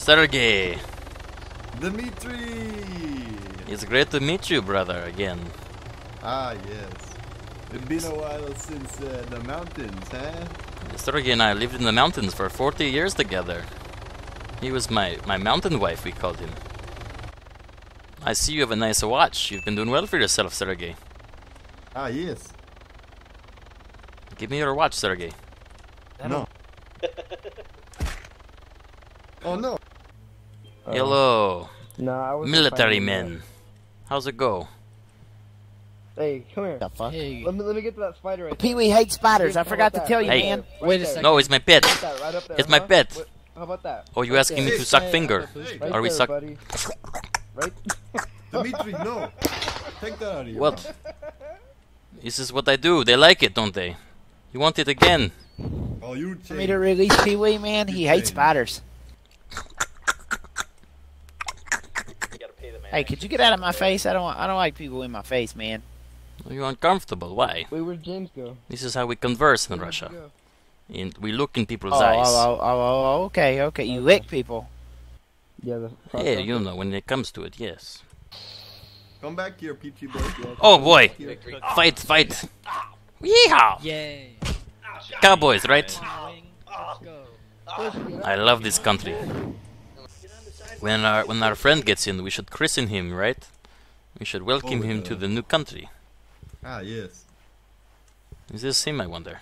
Sergei. Dmitri! It's great to meet you, brother, again. Ah, yes. It's been a while since uh, the mountains, huh? Sergei and I lived in the mountains for 40 years together. He was my, my mountain wife, we called him. I see you have a nice watch. You've been doing well for yourself, Sergei. Ah, yes. Give me your watch, Sergei. No. oh, no. Uh, Hello, No, I was military men. How's it go? Hey, come here. The fuck? Hey, Let me let me get to that spider right Pee Wee hates spiders. I forgot to tell you, Hey. man. Right Wait a there. second. No, it's my pet. Right right up there, It's my pet. What- How about that? Oh, you Right asking me to suck Say, finger? Right Are we there, suck? buddy. Right? Dimitri, no. Take that out of your What? This is what I do. They like it, don't they? You want it again? Oh, you For me to release Pee Wee, man, he hates spiders. Hey, could you get out of my face? I don't. I don't like people in my face, man. Are you uncomfortable? Why? Wait, where'd James go? This is how we converse in Where'd Russia. go? In, we look in people's Oh, eyes. oh, oh, oh, oh, oh okay, okay. You lick people. Yeah, the Yeah, you know, when it comes to it, yes. Come back here, peachy boy. Oh boy! Here. Fight, fight! Yeehaw! Yay! Cowboys, right? Let's. I love this country. When our when our friend gets in, we should christen him, right? We should welcome Oh, him to the new country. Ah, yes. Is this him, I wonder?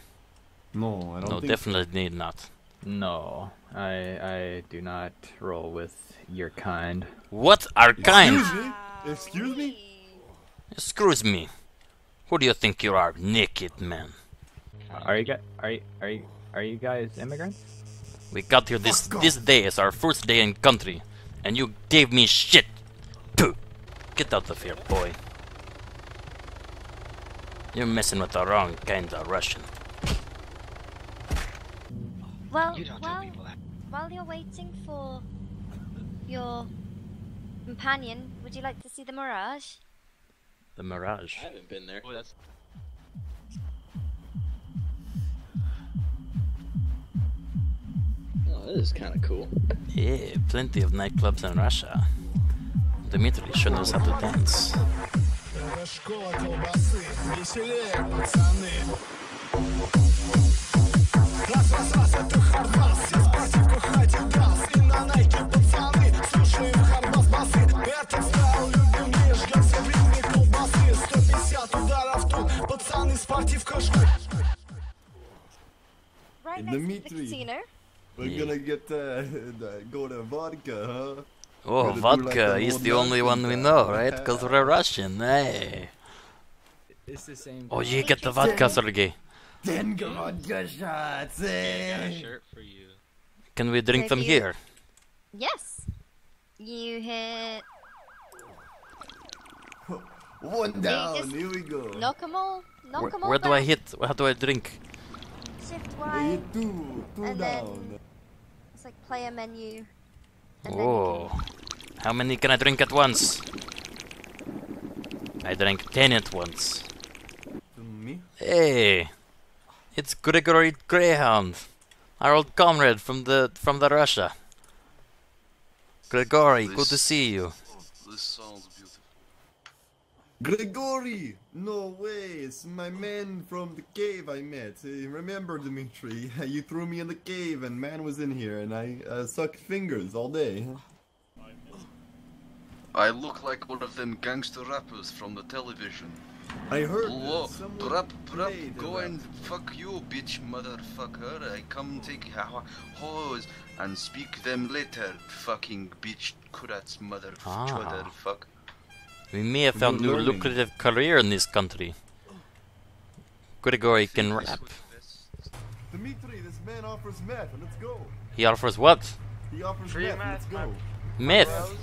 No, I don't No, think definitely not. No, I I do not roll with your kind. What our kind? Excuse me? Excuse me? Excuse me. Who do you think you are, naked man? Are you guys are you are you are you guys immigrants? We got here this this day as our first day in country, and you gave me shit. Pooh. Get out of here, boy. You're messing with the wrong kind of Russian. Well, You don't tell while, while you're waiting for your companion, would you like to see the Mirage? The Mirage. I haven't been there. Oh, this is kind of cool. Yeah, plenty of nightclubs in Russia. Dmitry sure knows how to dance. Right Hey, next to the casino. We're Yeah. gonna get uh, the- go to vodka, huh? Oh, Gotta vodka. like the He's the only one we know, right? Because we're Russian. Hey. It's the same. Oh, you get the vodka, Sergei. Ten vodka shots, eh? shirt for you. Can we drink them Maybe- here? Yes. You hit One down, just here we go. knock 'em all. Knock Where, 'em all where do I hit? How do I drink? Shift Hey, Y. hit two, two And down. then- It's like player menu. And then Oh. How many can I drink at once? I drank ten at once. Me? Hey, it's Gregory Greyhound, our old comrade from the from the Russia. Gregory, good to see you. Oh, this sounds beautiful. Gregory! No way, it's my man from the cave I met. Uh, remember, Dimitri, you threw me in the cave and man was in here and I uh, sucked fingers all day. I look like one of them gangster rappers from the television. I heard Whoa, that someone rap, rap, played a go rap. and fuck you, bitch, motherfucker. I come take ha- hoes and speak them later, fucking bitch, kurats, mother, Ah. chudder, fuck. We may have found You're new lucrative career in this country. Gregory can rap. Dimitri, this man offers meth. Let's go. He offers what? He offers Free meth. meth, Let's go. Meth.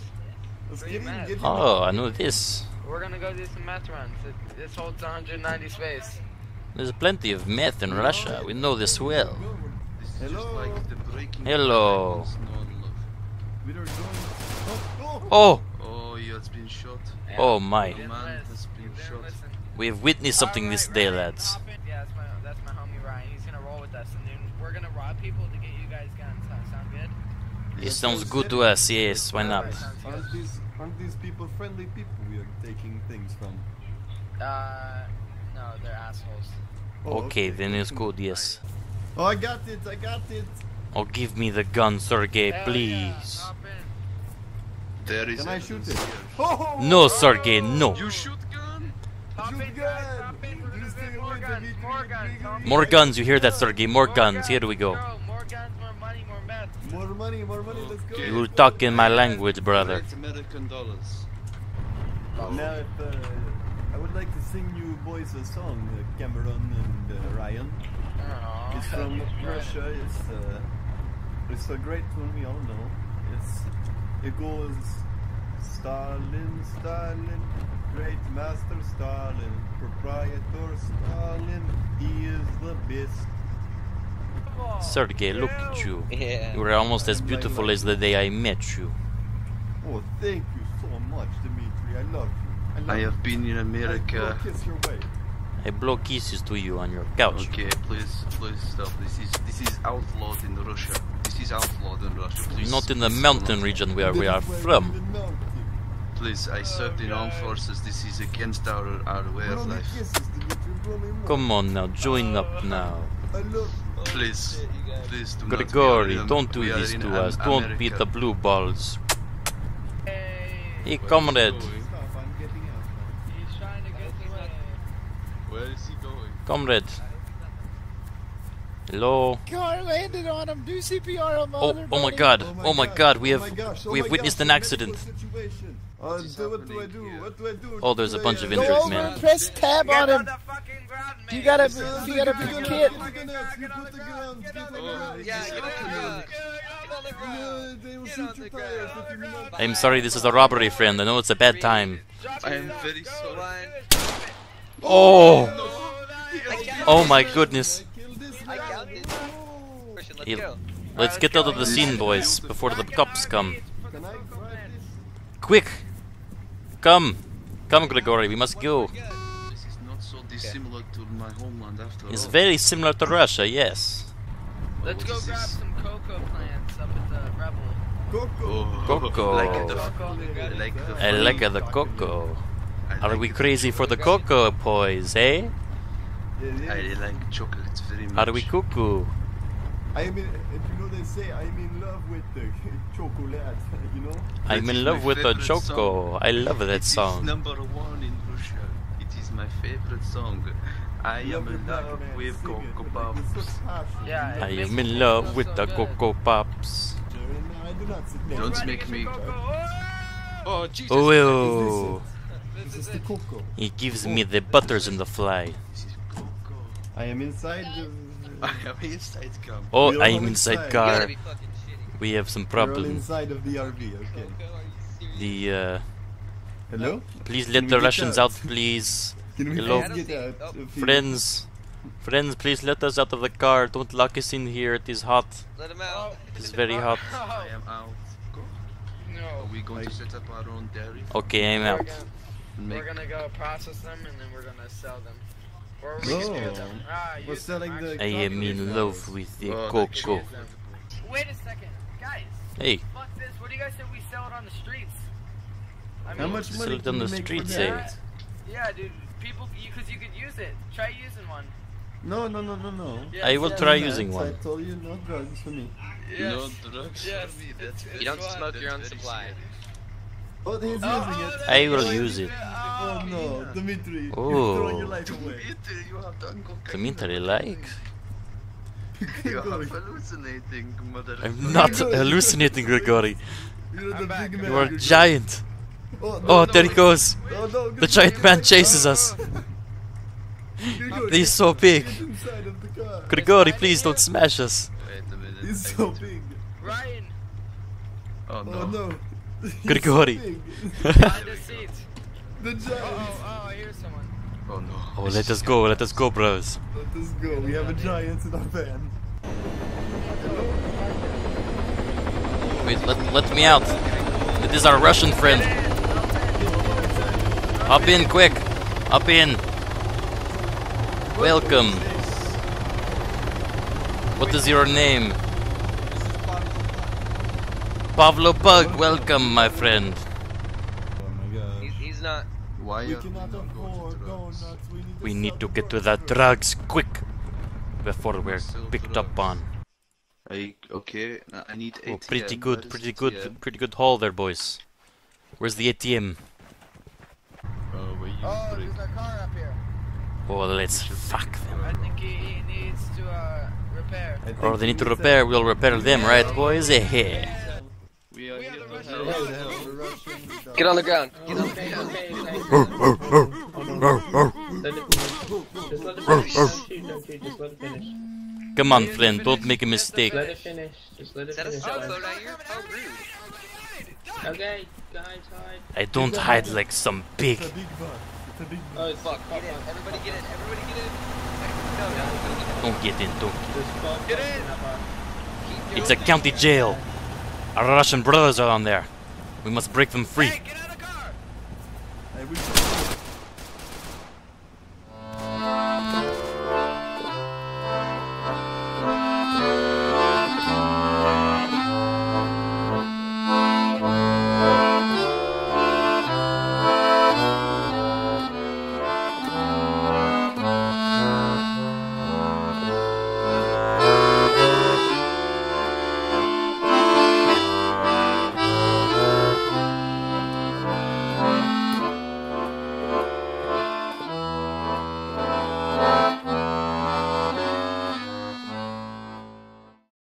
Let's get in. Get in. Oh, I know this. We're gonna go do some meth runs. It, this holds 190 space. There's plenty of meth in Russia. We know this well. Hello? just like the breaking Hello. Bad no love. We are going. Oh, oh. Oh, Oh, he has been shot. Oh my. Man has been shot. We've witnessed something this day, lads. Yeah, that's my that's my homie Ryan. He's gonna roll with us, and then we're gonna rob people to get you guys guns. Huh? Sound good? This sounds good to us, yes, why not? Aren't these aren't these people friendly people we are taking things from? Uh, no, they're assholes. Oh, Okay, then it's good, yes. Oh, I got it! I got it! Oh, give me the gun, Sergei, Hell please. Yeah, hop in. There is Can I shoot it? Oh, No, Sergei, no. You shoot gun? Hop Shoot in, guys. gun. Hop in. We're You gonna stay more guns. More guns. big, hop big. in. More guns, you hear that, Sergei? More More guns, here we go. Go. More guns, more money, more meth. More money, more money, let's go! Okay. You'll talk in my language, brother. American dollars. Now, if, uh, I would like to sing you boys a song, uh, Cameron and uh, Ryan. Aw. It's from Russia. It's uh, it's a great tune we all know. It's it goes Stalin, Stalin, great master Stalin, proprietor Stalin. He is the best. Sergei, look at you. Yeah. You are almost as beautiful as the day I met you. Oh, thank you so much, Dimitri. I love you. I, love I have been in you. I America. kiss your way. I blow kisses to you on your couch. Okay, please, please stop. This is this is outlawed in Russia. This is outlawed in Russia. Please. Not in the mountain region where we are from. we belong to. Please, I served in armed forces. This is against our our way of life. kisses, Dimitri. Blow me more. Come on now, join up now. Please, please do not. We are Gregory, in- don't do we are this in to Am- us. Don't beat America. the blue balls. Hey. Hey, comrade. Stop, I'm getting out. He's trying to get away. Where is he going? Comrade. Hello. Car landed on him. Do CPR on Oh, oh my God. Oh my God. We Oh have my oh we have witnessed gosh, an accident. Uh, do, what do I do? What do I do? Oh, there's a bunch of uh, Go injured men. and press tab on him. You gotta, you gotta Get pick on a the kid. ground, get on the- you put the ground, get on the ground. Yeah, get on the ground. Yeah, they will shoot your tires if you do not- I'm sorry, this is a robbery, friend. I know it's a bad time. I am very sorry. Oh! Oh my goodness. Kill this I man. counted. Oh. Christian, let's He- go. Let's get out of the scene, boys, before the cops come. Can I drive this? Quick! Come! Come, Gregory, we must go. This is not so dissimilar to my homeland after It's all. very similar to Russia, yes. Let's go grab some cocoa plants up at the Rebel. Coco. Oh, Cocoa. Like the, Cocoa. like the I like the cocoa. Are we crazy for the cocoa, boys, eh? Yeah, yeah. I like chocolates very much. Are we cuckoo? I am in, if you know they say I'm in love with the chocolate, you know? I'm in love with the choco. song. I love It that is song. number one in Russia. It is my favorite song. I am Love your in love man, with sing it Cocoa with, like, Puffs. with such passion. Yeah, I it makes am in feel love so with the good. Cocoa Pops. Jerry, I do not sit there. Don't make me- oh! oh, Jesus. Oh, This ew. This is the cocoa. He gives me the butters in the fly. This is Cocoa. I am inside the... I am inside camp. Oh, We're I'm inside inside. Car. be fucking shitty. We have some We're problems. inside of the RV, okay. The uh, Hello? please let the Russians out? out, please. Can we Hello? get out? Oh. Friends, friends, please let us out of the car. Don't lock us in here. It is hot. Let him out. It is very hot. I am out. Go. Are we going to set up our own dairy? Okay, I'm We're out. gonna, we're gonna go process them and then we're gonna sell them. Or we No. can use them. Ah, We're selling the- I am in love with the Oh, cocoa. Wait a second, guys. Hey, Fuck this. What do you guys say we sell it on the streets? I How much Sell it on the make streets, for eh? Yeah, dude. People, because you, could use it. Try using one. No, no, no, no, no. Yes, I will yes, try yes. using one. I told you no drugs for me. Yes. No drugs Yes, for me. it's- That's it's You don't fun. smoke your own supply. scary. Oh, he's Oh, using oh, it. I will Oh, use it. Oh no, Dimitri, Oh. you're throwing your life away. Dimitri, you have done cocaine. Dimitri likes. You are hallucinating, mother. I'm not hallucinating, Gregory. You're the big man. You are Gregory. giant. Oh, no, Oh, no, there he goes. Oh, no, The giant man chases us. He's so big. Get inside of the car. Gregory, please don't smash us. Wait a minute. He's so big. Ryan, Oh no. Oh no. He's Gregory. So big. find a seat. the Oh, giant. oh, oh, I hear someone. Oh no. Oh, let us go, let us go, bros. Let us go. We have a giant in our van. Wait, let, let me out. It is our Russian friend. Hop in, quick. Up in. Welcome. What is your name? Pavlo Pug, welcome, my friend. Why We are we cannot not afford to drugs? donuts. We need, We need to get to the drugs quick before we're Sell picked up on. I, okay, I need Oh, pretty good, is pretty ATM? good, pretty good haul there, boys. Where's the ATM? Uh, where Oh, put it? there's a car up here. Oh, let's fuck them. I think he, he needs to uh, repair. I think Or they need to need repair, we'll repair them, right, boys? Eh. We are We are here the Russians. help. What the hell? We're rushing down. Get on the ground. Get on the ground. Come on, friend, don't make a mistake. Let it finish. Just let it Is that a finish. cell guys. phone out here? How rude. Okay, guys, hide. I don't hide like some pig. It's a big bug. It's a big Oh, bug. it's Fuck, get in. Everybody get in. Everybody get in. No, no, no. Don't get in, don't. There's pop Get in. in that bar. Keep It's a county jail. Our Russian brothers are on there. We must break them free. Hey, get out of